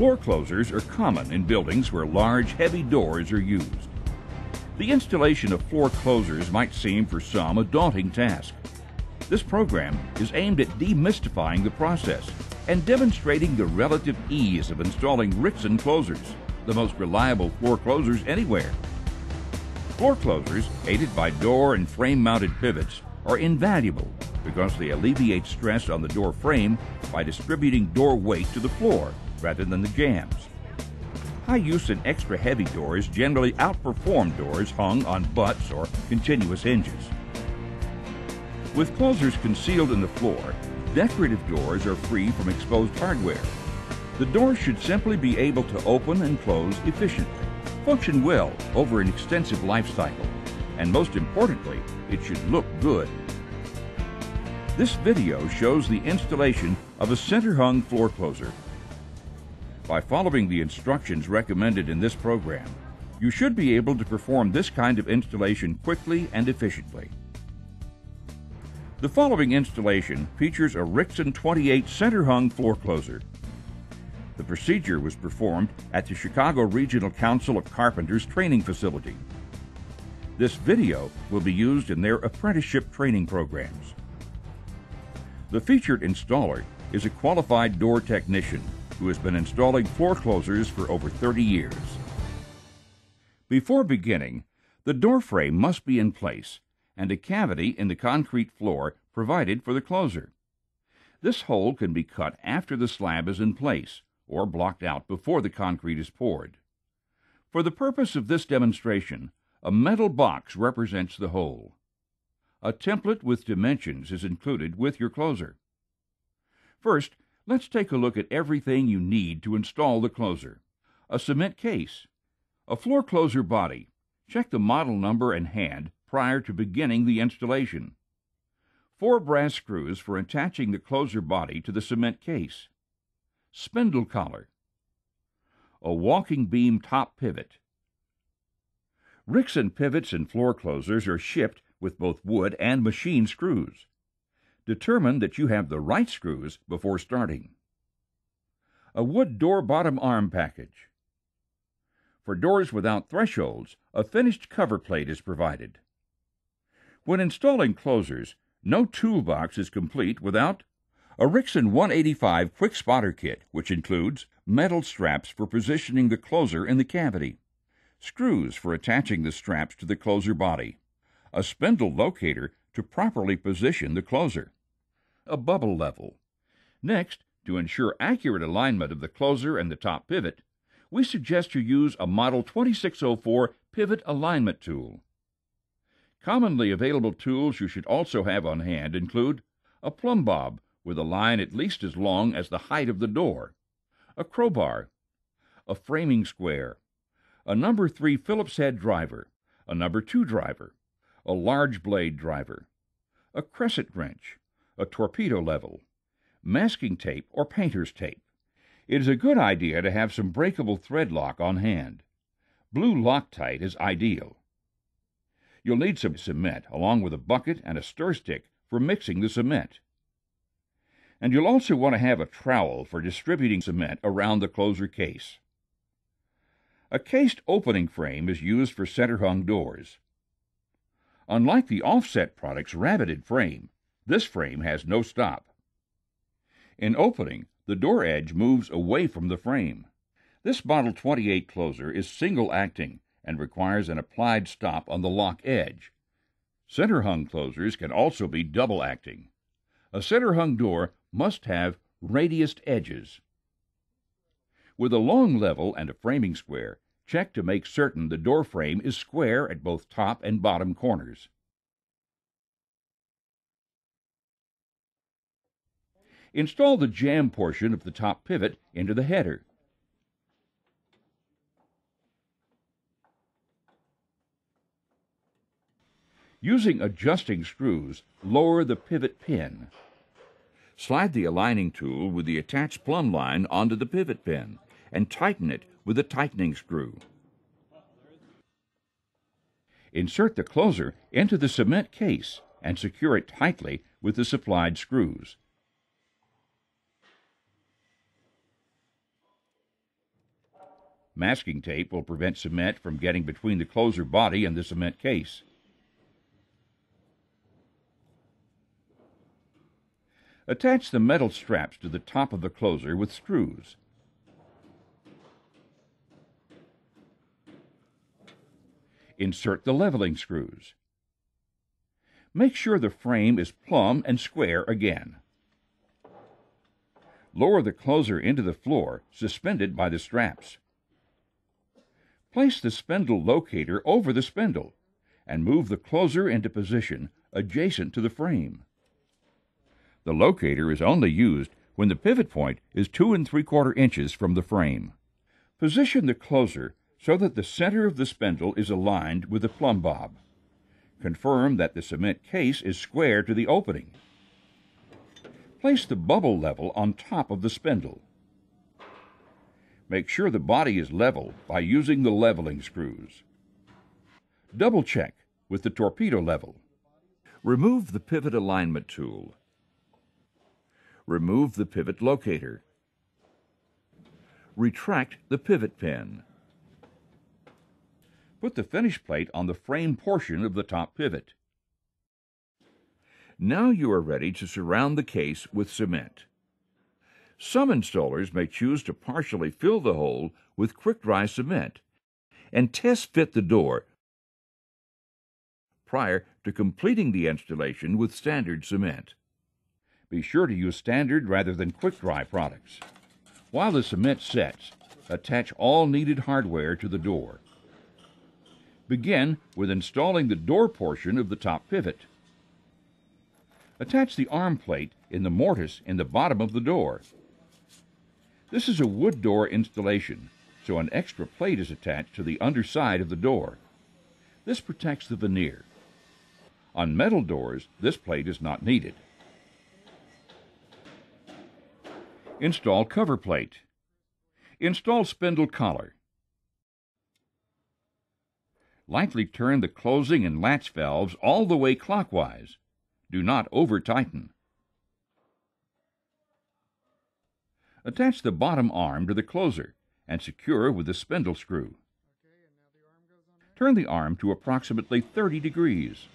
Floor closers are common in buildings where large, heavy doors are used. The installation of floor closers might seem for some a daunting task. This program is aimed at demystifying the process and demonstrating the relative ease of installing Rixson closers, the most reliable floor closers anywhere. Floor closers, aided by door and frame mounted pivots, are invaluable because they alleviate stress on the door frame by distributing door weight to the floor rather than the jambs. High use in extra heavy doors generally outperform doors hung on butts or continuous hinges. With closers concealed in the floor, decorative doors are free from exposed hardware. The door should simply be able to open and close efficiently, function well over an extensive life cycle, and most importantly, it should look good. This video shows the installation of a center hung floor closer by following the instructions recommended in this program, you should be able to perform this kind of installation quickly and efficiently. The following installation features a Rixson 28 center hung floor closer. The procedure was performed at the Chicago Regional Council of Carpenters training facility. This video will be used in their apprenticeship training programs. The featured installer is a qualified door technician who has been installing floor closers for over 30 years. Before beginning, the door frame must be in place and a cavity in the concrete floor provided for the closer. This hole can be cut after the slab is in place or blocked out before the concrete is poured. For the purpose of this demonstration, a metal box represents the hole. A template with dimensions is included with your closer. First, Let's take a look at everything you need to install the closer. A cement case, a floor closer body. Check the model number and hand prior to beginning the installation. Four brass screws for attaching the closer body to the cement case. Spindle collar. A walking beam top pivot. Rixson pivots and floor closers are shipped with both wood and machine screws. Determine that you have the right screws before starting. A wood door bottom arm package. For doors without thresholds, a finished cover plate is provided. When installing closers, no toolbox is complete without a Rixson 185 quick spotter kit, which includes metal straps for positioning the closer in the cavity, screws for attaching the straps to the closer body, a spindle locator to properly position the closer, a bubble level. Next, to ensure accurate alignment of the closer and the top pivot, we suggest you use a Model 2604 pivot alignment tool. Commonly available tools you should also have on hand include a plumb bob with a line at least as long as the height of the door, a crowbar, a framing square, a number 3 Phillips head driver, a number 2 driver, a large blade driver, a crescent wrench, a torpedo level, masking tape or painter's tape. It is a good idea to have some breakable thread lock on hand. Blue Loctite is ideal. You'll need some cement along with a bucket and a stir stick for mixing the cement. And you'll also want to have a trowel for distributing cement around the closer case. A cased opening frame is used for center hung doors. Unlike the offset product's rabbeted frame, this frame has no stop. In opening, the door edge moves away from the frame. This Model 28 closer is single acting and requires an applied stop on the lock edge. Center hung closers can also be double acting. A center hung door must have radiused edges. With a long level and a framing square, check to make certain the door frame is square at both top and bottom corners. Install the jamb portion of the top pivot into the header. Using adjusting screws, lower the pivot pin. Slide the aligning tool with the attached plumb line onto the pivot pin and tighten it with a tightening screw. Insert the closer into the cement case and secure it tightly with the supplied screws. Masking tape will prevent cement from getting between the closer body and the cement case. Attach the metal straps to the top of the closer with screws. Insert the leveling screws. Make sure the frame is plumb and square again. Lower the closer into the floor, suspended by the straps. Place the spindle locator over the spindle and move the closer into position adjacent to the frame. The locator is only used when the pivot point is two and three quarter inches from the frame. Position the closer so that the center of the spindle is aligned with the plumb bob. Confirm that the cement case is square to the opening. Place the bubble level on top of the spindle. Make sure the body is level by using the leveling screws. Double check with the torpedo level. Remove the pivot alignment tool remove the pivot locator. Retract the pivot pin. Put the finish plate on the frame portion of the top pivot. Now you are ready to surround the case with cement. Some installers may choose to partially fill the hole with quick-dry cement and test fit the door prior to completing the installation with standard cement. Be sure to use standard rather than quick-dry products. While the cement sets, attach all needed hardware to the door. Begin with installing the door portion of the top pivot. Attach the arm plate in the mortise in the bottom of the door. This is a wood door installation, so an extra plate is attached to the underside of the door. This protects the veneer. On metal doors, this plate is not needed. Install cover plate. Install spindle collar. Lightly turn the closing and latch valves all the way clockwise. Do not over-tighten. Attach the bottom arm to the closer and secure with the spindle screw. Turn the arm to approximately 30 degrees.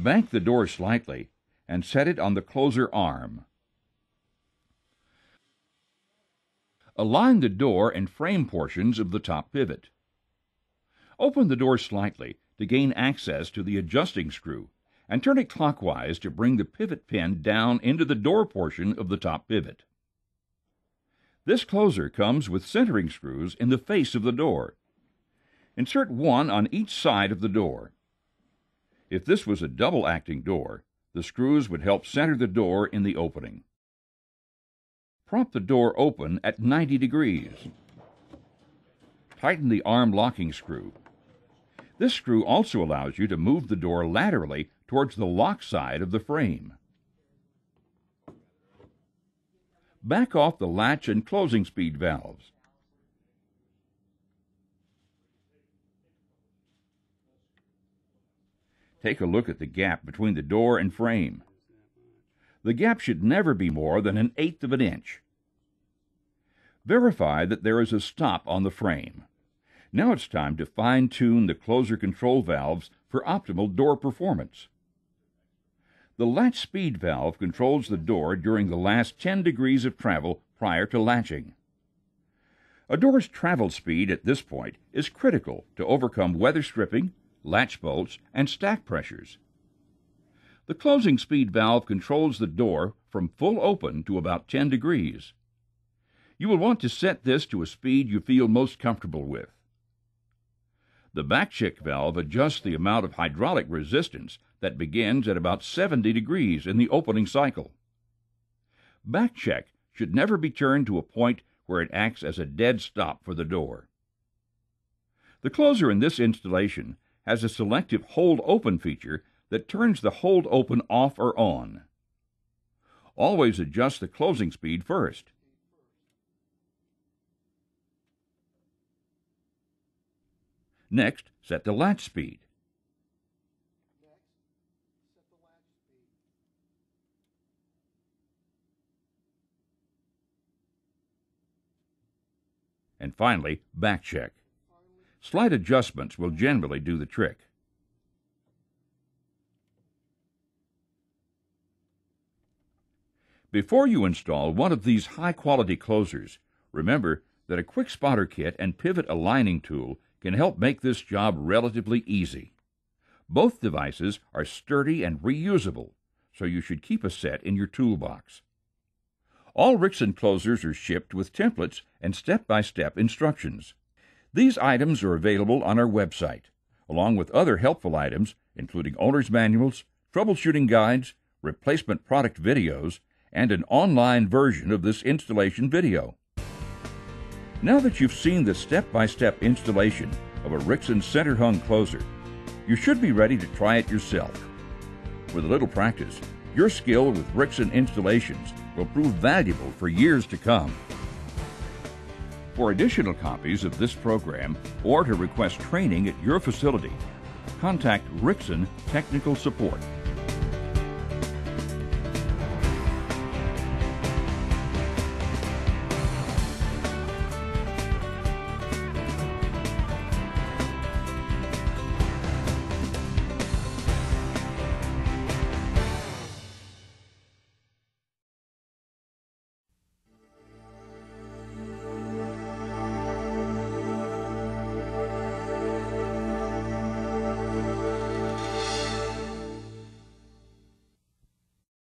Bank the door slightly and set it on the closer arm. Align the door and frame portions of the top pivot. Open the door slightly to gain access to the adjusting screw and turn it clockwise to bring the pivot pin down into the door portion of the top pivot. This closer comes with centering screws in the face of the door. Insert one on each side of the door. If this was a double acting door, the screws would help center the door in the opening. Prop the door open at 90 degrees. Tighten the arm locking screw. This screw also allows you to move the door laterally towards the lock side of the frame. Back off the latch and closing speed valves. Take a look at the gap between the door and frame. The gap should never be more than an eighth of an inch. Verify that there is a stop on the frame. Now it's time to fine-tune the closer control valves for optimal door performance. The latch speed valve controls the door during the last 10 degrees of travel prior to latching. A door's travel speed at this point is critical to overcome weather stripping, latch bolts, and stack pressures. The closing speed valve controls the door from full open to about 10 degrees. You will want to set this to a speed you feel most comfortable with. The backcheck valve adjusts the amount of hydraulic resistance that begins at about 70 degrees in the opening cycle. Backcheck should never be turned to a point where it acts as a dead stop for the door. The closer in this installation has a selective hold open feature that turns the hold open off or on. Always adjust the closing speed first. Next, set the latch speed. And finally, back check. Slight adjustments will generally do the trick. Before you install one of these high quality closers, remember that a quick spotter kit and pivot aligning tool can help make this job relatively easy. Both devices are sturdy and reusable, so you should keep a set in your toolbox. All Rixson closers are shipped with templates and step by step instructions. These items are available on our website, along with other helpful items, including owner's manuals, troubleshooting guides, replacement product videos, and an online version of this installation video. Now that you've seen the step-by-step installation of a Rixson center hung closer, you should be ready to try it yourself. With a little practice, your skill with Rixson installations will prove valuable for years to come. For additional copies of this program or to request training at your facility, contact Rixson Technical Support